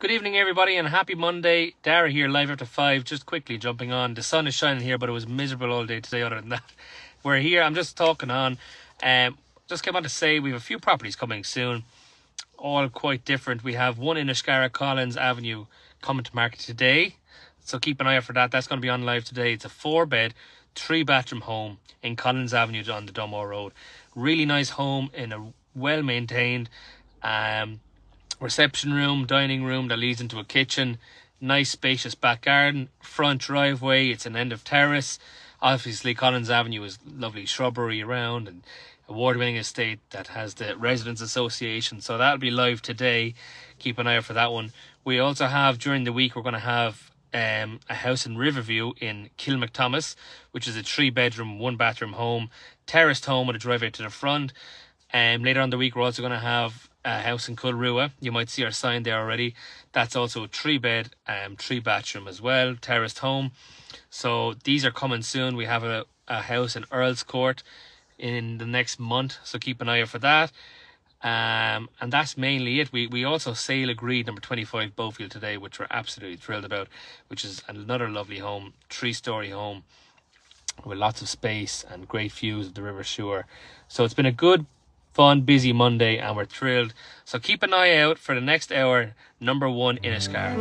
Good evening, everybody, and happy Monday. Darragh here, live after five. Just quickly jumping on. The sun is shining here, but it was miserable all day today. Other than that, we're here. I'm just talking on. Um, just came on to say we have a few properties coming soon, all quite different. We have one in Inniscarra, Collins Avenue, coming to market today. So keep an eye out for that. That's going to be on live today. It's a four bed, three bathroom home in Collins Avenue on the Dunmore Road. Really nice home in a well maintained. Um, reception room, dining room that leads into a kitchen, nice spacious back garden, front driveway, it's an end of terrace. Obviously Collins Avenue is lovely shrubbery around and award-winning estate that has the residents association. So that'll be live today. Keep an eye out for that one. We also have during the week we're going to have um, a house in Riverview in Kilmacthomas, which is a three bedroom, one bathroom home, terraced home with a driveway to the front. Um, later on the week, we're also going to have a house in Kulrua. You might see our sign there already. That's also a three bed, um, three bathroom as well, terraced home. So these are coming soon. We have a, a house in Earl's Court in the next month, so keep an eye out for that. Um, and that's mainly it. We we also sale agreed number 25 Bowfield today, which we're absolutely thrilled about, which is another lovely home, three story home with lots of space and great views of the River Suir. So it's been a good fun, busy Monday, and we're thrilled. So keep an eye out for the next hour, number one in a scar.